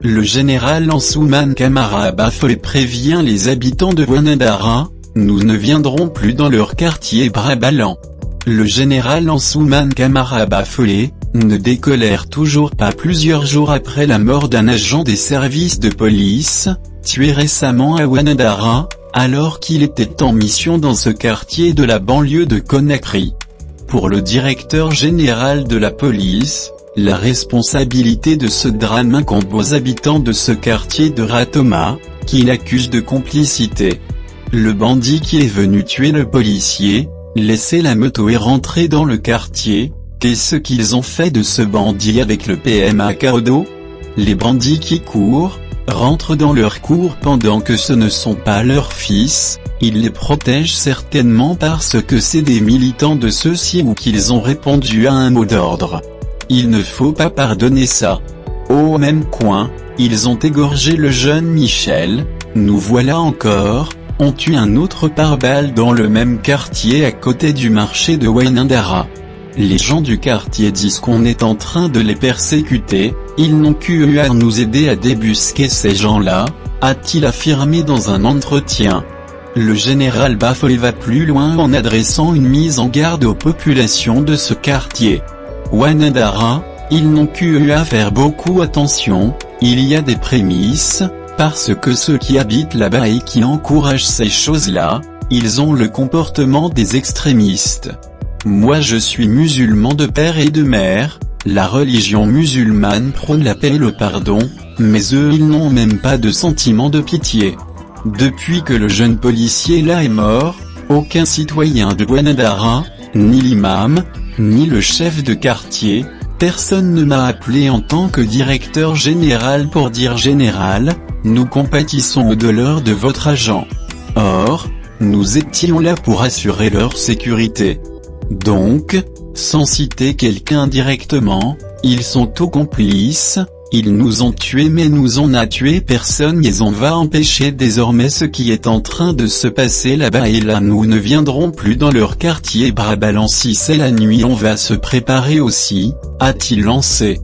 Le général Ansouman Kamara Baffolé prévient les habitants de Wanadara, nous ne viendrons plus dans leur quartier Brabalan. Le général Ansouman Kamara Baffolé, ne décolère toujours pas plusieurs jours après la mort d'un agent des services de police, tué récemment à Wanadara, alors qu'il était en mission dans ce quartier de la banlieue de Conakry. Pour le directeur général de la police, la responsabilité de ce drame incombe aux habitants de ce quartier de Ratoma, qu'il accuse de complicité. Le bandit qui est venu tuer le policier, laisser la moto et rentrer dans le quartier, qu'est-ce qu'ils ont fait de ce bandit avec le PMA Kaodo Les bandits qui courent, rentrent dans leur cour pendant que ce ne sont pas leurs fils, ils les protègent certainement parce que c'est des militants de ceux-ci ou qu'ils ont répondu à un mot d'ordre. Il ne faut pas pardonner ça. Au même coin, ils ont égorgé le jeune Michel, nous voilà encore, on tue un autre par balle dans le même quartier à côté du marché de Wainandara. Les gens du quartier disent qu'on est en train de les persécuter, ils n'ont qu'u à nous aider à débusquer ces gens-là, a-t-il affirmé dans un entretien. Le général Baffolé va plus loin en adressant une mise en garde aux populations de ce quartier. Wanadara, ils n'ont qu'u à faire beaucoup attention, il y a des prémices, parce que ceux qui habitent là-bas et qui encouragent ces choses-là, ils ont le comportement des extrémistes. Moi je suis musulman de père et de mère, la religion musulmane prône la paix et le pardon, mais eux ils n'ont même pas de sentiment de pitié. Depuis que le jeune policier là est mort, aucun citoyen de Guanadara, ni l'imam, ni le chef de quartier, personne ne m'a appelé en tant que directeur général pour dire général, nous compatissons au douleurs de votre agent. Or, nous étions là pour assurer leur sécurité. Donc, sans citer quelqu'un directement, ils sont aux complices, ils nous ont tués mais nous on n'a tué personne et on va empêcher désormais ce qui est en train de se passer là-bas et là nous ne viendrons plus dans leur quartier Brabalan si c'est la nuit on va se préparer aussi, a-t-il lancé.